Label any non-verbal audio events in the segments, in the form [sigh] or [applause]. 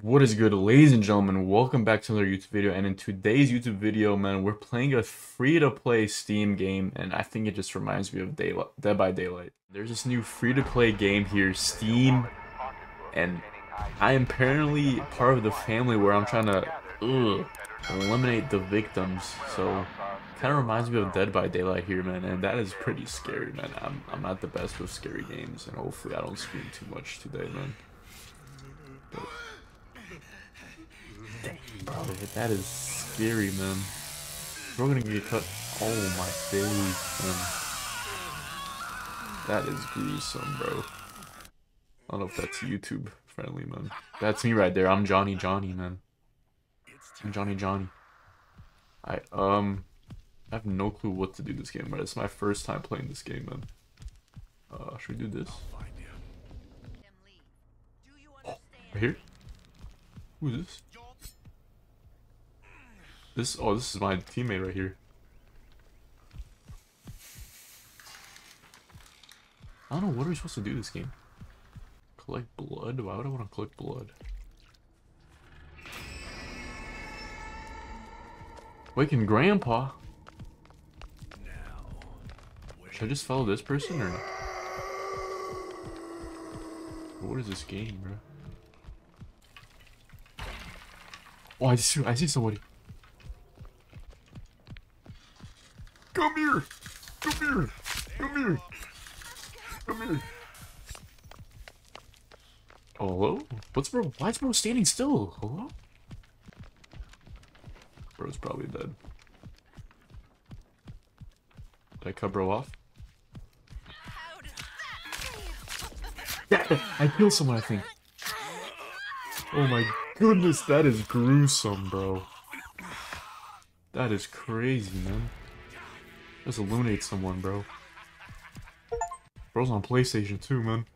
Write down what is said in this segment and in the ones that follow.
What is good, ladies and gentlemen? Welcome back to another YouTube video. And in today's YouTube video, man, we're playing a free-to-play Steam game, and I think it just reminds me of Daylight, Dead by Daylight. There's this new free-to-play game here, Steam, and I am apparently part of the family where I'm trying to ugh, eliminate the victims. So, kind of reminds me of Dead by Daylight here, man, and that is pretty scary, man. I'm I'm not the best with scary games, and hopefully I don't scream too much today, man. But, Bro, that is scary, man. We're gonna get cut. Oh my face, man. That is gruesome, bro. I don't know if that's YouTube friendly, man. That's me right there. I'm Johnny Johnny, man. I'm Johnny Johnny. I um, I have no clue what to do this game, but it's my first time playing this game, man. Uh, should we do this? Oh, right here? Who is this? This, oh, this is my teammate right here. I don't know, what are we supposed to do this game? Collect blood? Why would I want to collect blood? Waking Grandpa? Should I just follow this person or? Not? What is this game, bro? Oh, I see, I see somebody. Come here! Come here! Come here! Come here! Hello? What's bro? Why is bro standing still? Hello? Bro's probably dead. Did I cut bro off? Yeah, [laughs] I killed someone, I think. Oh my goodness, that is gruesome, bro. That is crazy, man. Just illuminate someone, bro. Bro's on PlayStation too, man.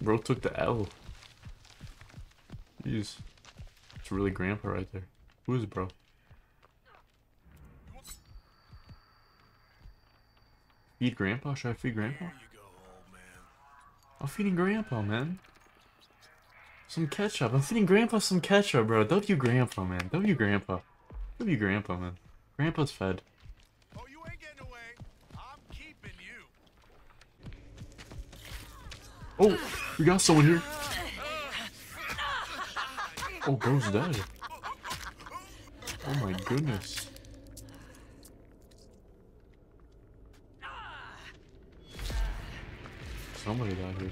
Bro took the L. Jeez. It's really grandpa right there. Who is it, bro? Feed grandpa? Should I feed grandpa? I'm feeding grandpa, man. Some ketchup. I'm feeding grandpa some ketchup, bro. W grandpa, man. W grandpa. W grandpa, man. Grandpa's fed. Oh, we got someone here. Oh, bro's dead. Oh my goodness. Somebody died here.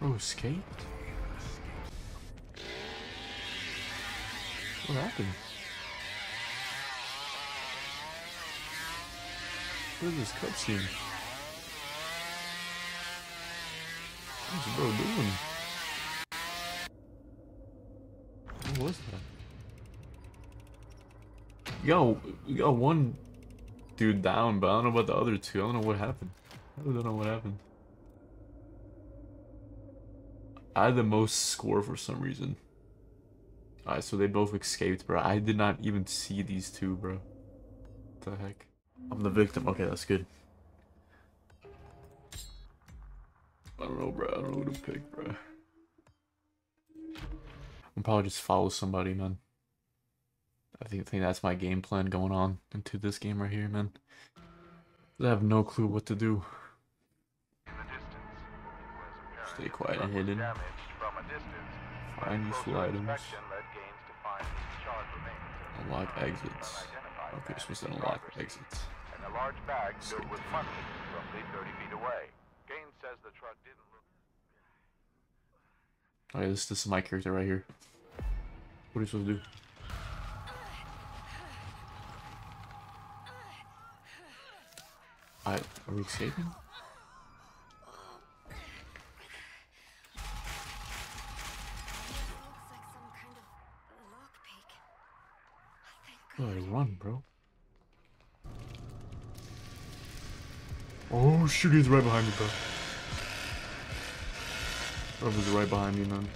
Bro escaped? What happened? What is this cutscene? What's bro doing? What was that? Yo, we got one dude down, but I don't know about the other two. I don't know what happened. I don't know what happened. I had the most score for some reason. Alright, so they both escaped, bro. I did not even see these two, bro. What the heck? I'm the victim. Okay, that's good. I don't know, bro. I don't know who to pick, bro. I'm probably just follow somebody, man. I think, I think that's my game plan going on into this game right here, man. I have no clue what to do. Stay quiet and hidden. Find useful items. Unlock exits. Okay, we're supposed to unlock exits. And a large bag filled with money roughly 30 feet away. Gaines says the truck didn't look... Alright, this, this is my character right here. What are you supposed to do? Are we escaping? Oh, gotta run, bro. Oh shoot, he's right behind me, bro. Or right behind me, man.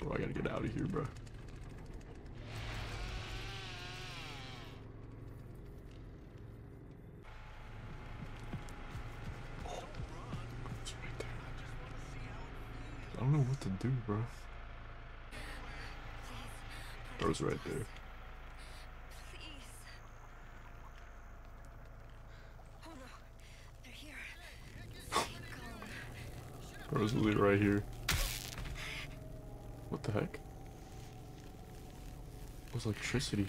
Bro, I gotta get out of here, bro. I don't know what to do, bro. Bro's right there. Oh no, they're here. Bro's literally right here. What the heck? What's electricity?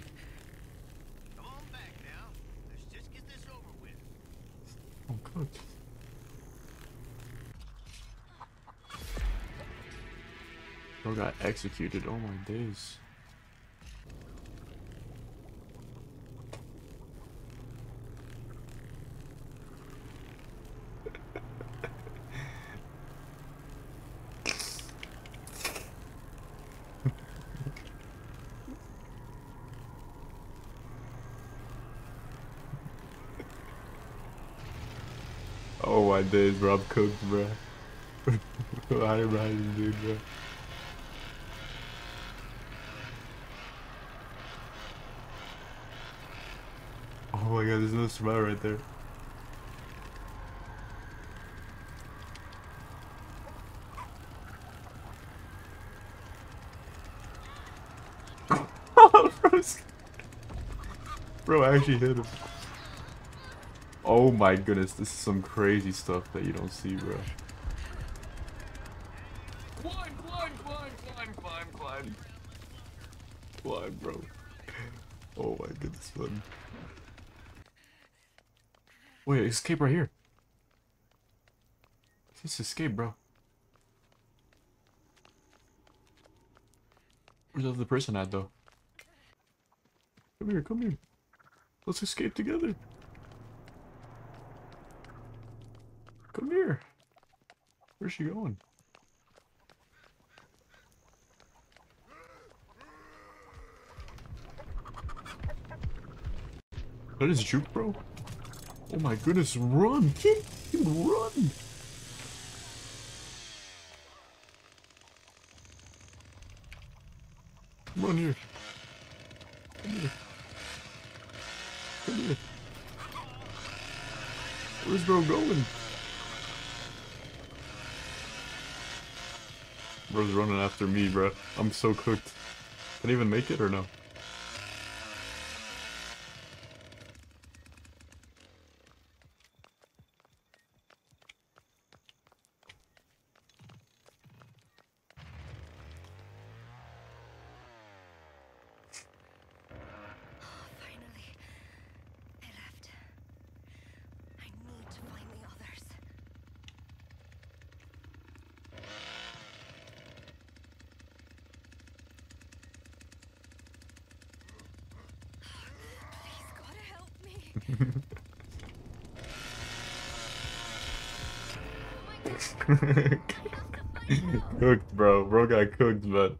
Oh, good. Bro got executed. Oh my days. Oh my days, bro. I'm cooked, bro. [laughs] I dude, bro. Oh my god, there's no smile right there. [laughs] Bro, I actually hit him. Oh my goodness, this is some crazy stuff that you don't see, bro. Climb, climb, climb, climb, climb, climb. Climb, bro. Oh my goodness, man. Wait, escape right here. Just escape, bro. Where's the other person at, though? Come here, come here. Let's escape together. Come here. Where's she going? That is juke, bro. Oh my goodness, run, kid! Run! Run here. Come here. Come here. Where's bro going? Bro's running after me, bro. I'm so cooked. Can I even make it or no? Finally, they left. I need to find the others. Please, gotta help me. Cooked, bro. Bro got cooked, man.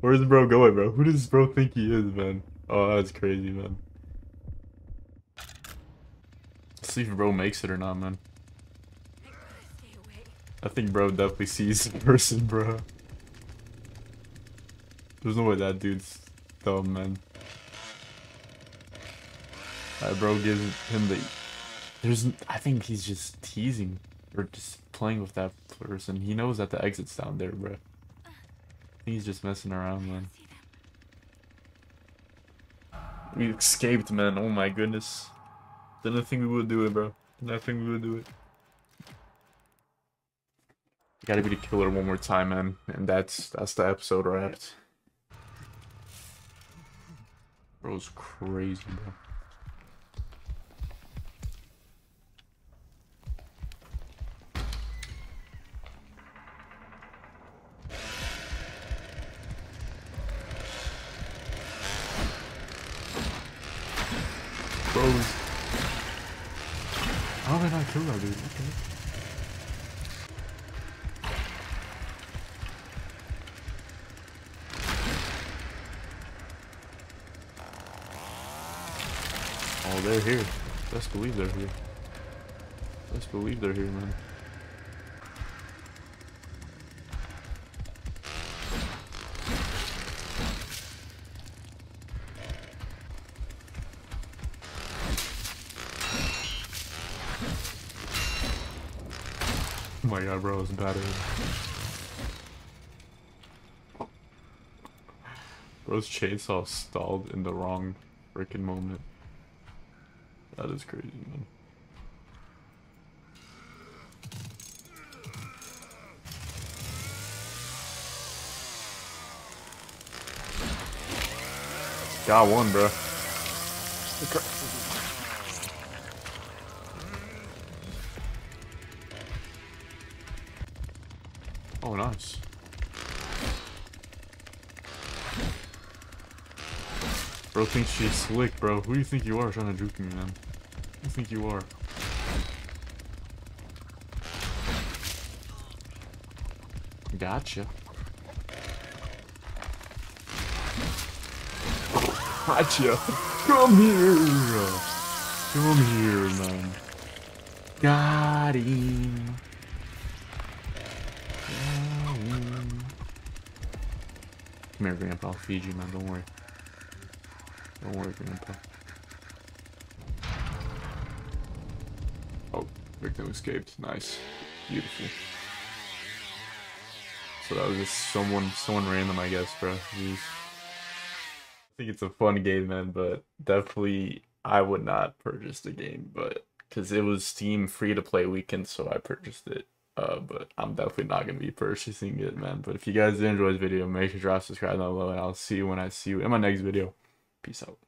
Where's bro going, bro? Who does bro think he is, man? Oh, that's crazy, man. Let's see if bro makes it or not, man. I think bro definitely sees the person, bro. There's no way that dude's dumb, man. Alright, bro gives him the... There's... I think he's just teasing. Or just playing with that person. He knows that the exit's down there, bro. He's just messing around, man. We escaped, man. Oh my goodness. Didn't think we would do it, bro. Didn't think we would do it. You gotta be the killer one more time, man. And that's that's the episode wrapped. Bro's crazy, bro. Oh, Did I not that dude? Okay. Oh, they're here. Best believe they're here. Best believe they're here, man. my god, bro, it's better. Bro's chainsaw stalled in the wrong freaking moment. That is crazy, man. Got one, bro. Oh, nice. Bro thinks she's slick, bro. Who do you think you are trying to juke me, man? Who do you think you are? Gotcha. Gotcha. [laughs] Come here. Come here, man. Got him. Come here, Grandpa. I'll feed you, man. Don't worry. Don't worry, Grandpa. Oh, victim escaped. Nice. Beautiful. So that was just someone, someone random, I guess, bro. Jeez. I think it's a fun game, man, but definitely I would not purchase the game, but because it was Steam free to play weekend, so I purchased it. Uh, but I'm definitely not gonna be purchasing it, man. But if you guys did enjoy this video, make sure to drop subscribe down below, and I'll see you when I see you in my next video. Peace out.